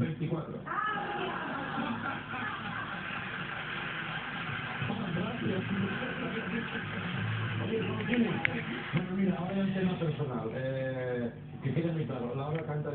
24. Bueno, mira, ahora el tema personal. Eh, que quede muy claro, Laura canta